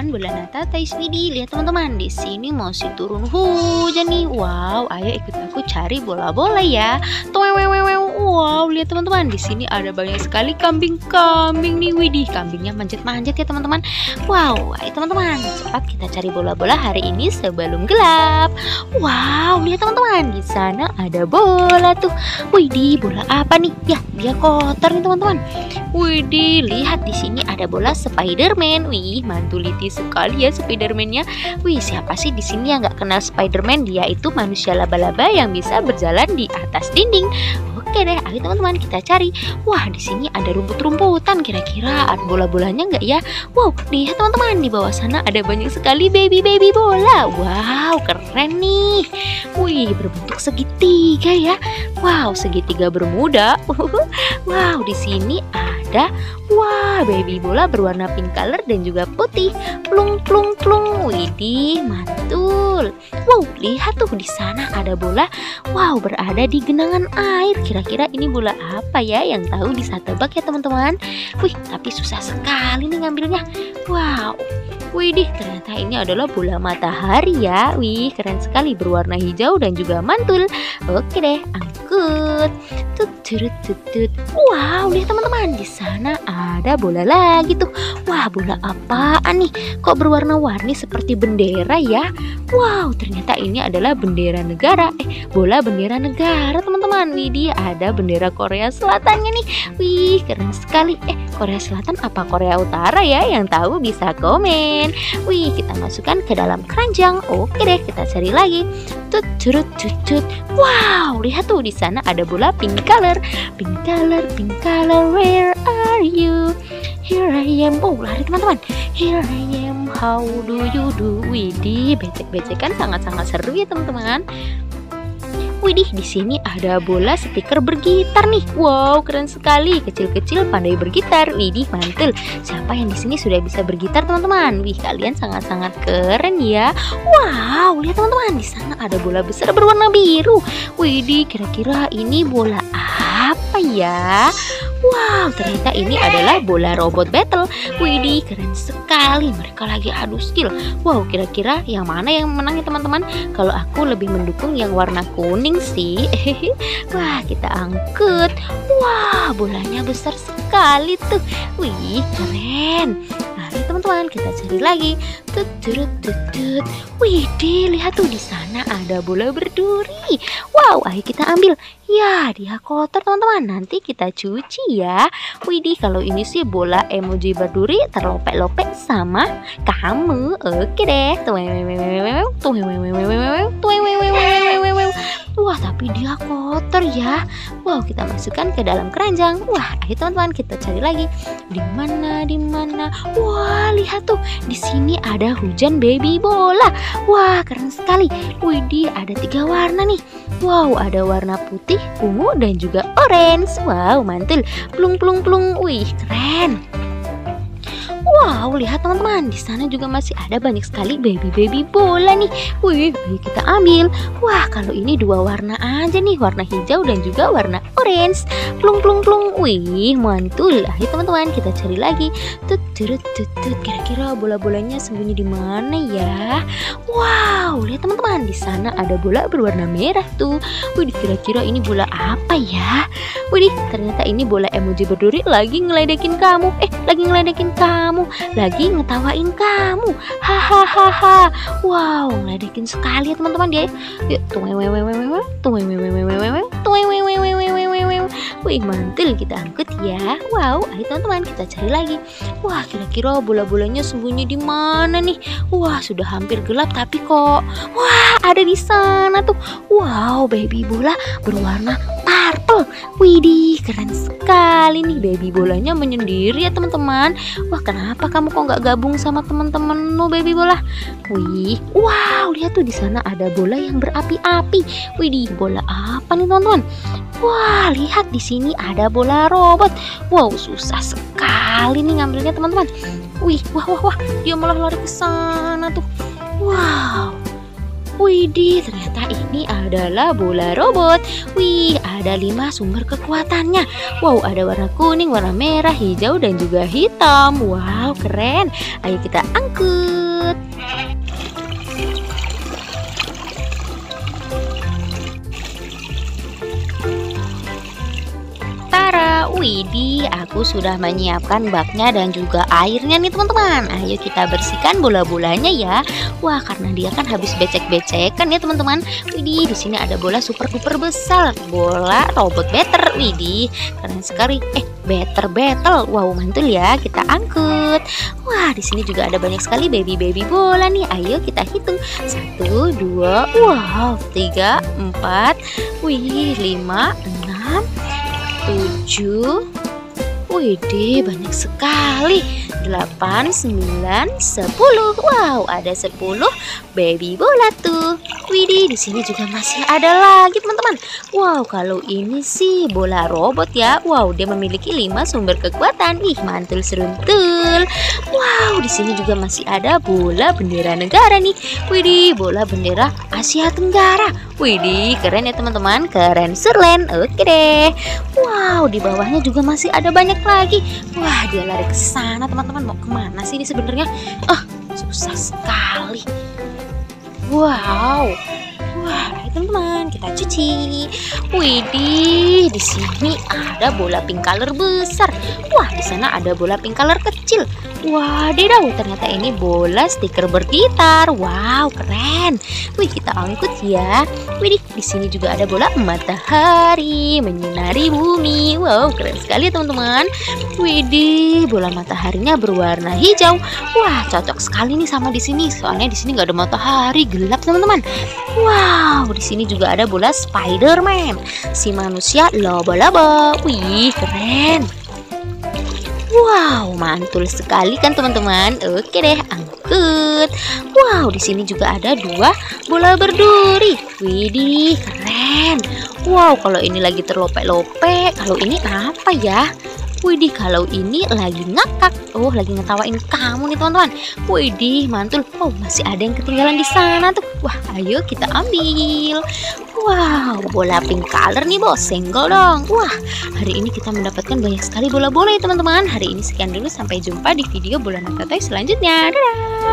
teman-teman, bulan Natal Tais Widi. Lihat teman-teman, di sini masih turun hujan nih. Wow, ayo ikut aku cari bola-bola ya. Wow, lihat teman-teman, di sini ada banyak sekali kambing-kambing nih. Widih, kambingnya manjat-manjat ya teman-teman. Wow, ayo teman-teman, cepat kita cari bola-bola hari ini sebelum gelap. Wow, lihat teman-teman, di sana ada bola tuh. Widih, bola apa nih? Ya, dia kotor nih teman-teman. Widih, lihat di sini ada bola Spiderman. Wih, mantuliti sekali ya Spidermannya. Wih, siapa sih di sini yang nggak kenal Spiderman? Dia itu manusia laba-laba yang bisa berjalan di atas dinding. Oke deh, ayo teman-teman kita cari. Wah, di sini ada rumput-rumputan. Kira-kira ada bola-bolanya nggak ya? Wow, lihat teman-teman di bawah sana ada banyak sekali baby-baby bola. Wow, keren nih. Wih, berbentuk segitiga ya. Wow, segitiga bermuda. wow, di sini ada wah baby bola berwarna pink color dan juga putih. Plung plung plung. Widih, mantul. Wow, lihat tuh di sana ada bola. Wow, berada di genangan air. Kira-kira ini bola apa ya? Yang tahu bisa tebak ya teman-teman. Wih, tapi susah sekali nih ngambilnya. Wow. Widih, ternyata ini adalah bola matahari ya. Wih, keren sekali berwarna hijau dan juga mantul. Oke deh, angkut. Tut, tut, tut, tut. Wow, lihat teman-teman, di sana ada bola lagi tuh. Wah, bola apaan nih? Kok berwarna-warni seperti bendera ya? Wow, ternyata ini adalah bendera negara. Eh, bola bendera negara, teman-teman. Nih dia ada bendera Korea Selatannya nih. Wih, keren sekali. Eh, Korea Selatan apa Korea Utara ya? Yang tahu bisa komen. Wih, kita masukkan ke dalam keranjang. Oke deh, kita cari lagi. Tut, tut, tut, tut. Wow, lihat tuh di sana ada bola pink color. Pink color, pink color, where are you? Here I am. Oh, lari teman-teman. Here I am. How do you do? Widih, becek-becekan sangat-sangat seru ya teman-teman. Widih, di sini ada bola stiker bergitar nih. Wow, keren sekali. Kecil-kecil pandai bergitar. Widih, mantul. Siapa yang di sini sudah bisa bergitar, teman-teman? Wih, kalian sangat-sangat keren ya. Wow, lihat teman-teman, di sana ada bola besar berwarna biru. Widih, kira-kira ini bola apa ya? Wow, ternyata ini adalah bola robot battle. Widih, keren sekali. Mereka lagi adu skill. Wow, kira-kira yang mana yang menang ya teman-teman? Kalau aku lebih mendukung yang warna kuning sih. Wah, kita angkut. Wah, bolanya besar sekali tuh. Wih, keren. Kita cari lagi. Tut tut tut tut. Widih, lihat tuh di sana ada bola berduri. Wow, ayo kita ambil. Ya, dia kotor teman-teman. Nanti kita cuci ya. Widih, kalau ini sih bola emoji berduri terlopek-lopek sama kamu. Oke deh. Wah, tapi dia kotor ya. Wow, kita masukkan ke dalam keranjang. Wah, ayo teman-teman kita cari lagi. Di mana? Di mana? Wah, lihat tuh. Di sini ada hujan baby bola. Wah, keren sekali. Widih, ada tiga warna nih. Wow, ada warna putih, ungu, dan juga orange. Wow, mantul. Plung, plung, plung. Wih, keren. Wow, lihat teman-teman, di sana juga masih ada banyak sekali baby-baby bola nih. Wih, ayo kita ambil. Wah, kalau ini dua warna aja nih, warna hijau dan juga warna orange. Plung plung plung. Wih, mantul. Ayo teman-teman, kita cari lagi. Tut tut tut tut. Kira-kira bola-bolanya sembunyi di mana ya? Wow, lihat teman-teman, di sana ada bola berwarna merah tuh. Wih, kira-kira ini bola apa ya? Wih, ternyata ini bola emoji berduri lagi ngeledekin kamu. Eh, lagi ngeledekin kamu lagi ngetawain kamu. Hahaha. Wow, ngeledekin sekali ya teman-teman dia. Yuk. Wih, mantul kita angkut ya. Wow, ayo teman-teman kita cari lagi. Wah, kira-kira bola-bolanya sembunyi di mana nih? Wah, sudah hampir gelap tapi kok. Wah, ada di sana tuh. Wow, baby bola berwarna purple. Widih, keren sekali nih baby bolanya menyendiri ya teman-teman. Wah, kenapa kamu kok nggak gabung sama teman-temanmu baby bola? Wih, wow, lihat tuh di sana ada bola yang berapi-api. Widih, bola apa nih teman-teman? Wah, lihat di sini ada bola robot. Wow, susah sekali nih ngambilnya teman-teman. Wih, wah wah wah, dia malah lari ke sana tuh. Wow. Widih, ternyata ini adalah bola robot. Wih, ada lima sumber kekuatannya. Wow, ada warna kuning, warna merah, hijau, dan juga hitam. Wow, keren. Ayo kita angkut. Widi, aku sudah menyiapkan baknya dan juga airnya nih teman-teman. Ayo kita bersihkan bola-bolanya ya. Wah, karena dia kan habis becek-becekan ya teman-teman. Widi, di sini ada bola super duper besar, bola robot better. Widi, keren sekali. Eh, better battle. Wow, mantul ya. Kita angkut. Wah, di sini juga ada banyak sekali baby-baby bola nih. Ayo kita hitung. Satu, dua, wow, tiga, empat, wih, lima, enam, tujuh. Widih banyak sekali 8, 9, 10 Wow ada 10 baby bola tuh. Widih di sini juga masih ada lagi teman-teman. Wow kalau ini sih bola robot ya. Wow dia memiliki 5 sumber kekuatan. Ih mantul seruntul. Wow di sini juga masih ada bola bendera negara nih. Widih bola bendera Asia Tenggara. Widih keren ya teman-teman. Keren serlen. Oke deh. Wow di bawahnya juga masih ada banyak lagi. Wah dia lari ke sana teman-teman Mau ke mana sih ini sebenarnya? Ah susah sekali. Wow. teman-teman, kita cuci. Widih, di sini ada bola pink color besar. Wah, di sana ada bola pink color kecil. Wadidaw, ternyata ini bola stiker bergitar. Wow, keren. Wih, kita angkut ya. Widih, di sini juga ada bola matahari menyinari bumi. Wow, keren sekali teman-teman. Widih, bola mataharinya berwarna hijau. Wah, cocok sekali nih sama di sini. Soalnya di sini nggak ada matahari, gelap teman-teman. Wow, di sini juga ada bola Spider-Man. Si manusia laba-laba. Wih, keren. Wow, mantul sekali kan teman-teman. Oke deh, angkut. Wow, di sini juga ada dua bola berduri. Widih, keren. Wow, kalau ini lagi terlope-lope, kalau ini apa ya? Widih, kalau ini lagi ngakak. Oh, lagi ngetawain kamu nih teman-teman. Widih, mantul. Oh, masih ada yang ketinggalan di sana tuh. Wah, ayo kita ambil. Wow, bola pink color nih bos, senggol dong. Wah, hari ini kita mendapatkan banyak sekali bola-bola ya teman-teman. Hari ini sekian dulu, sampai jumpa di video bola Natatoy selanjutnya. Dadah!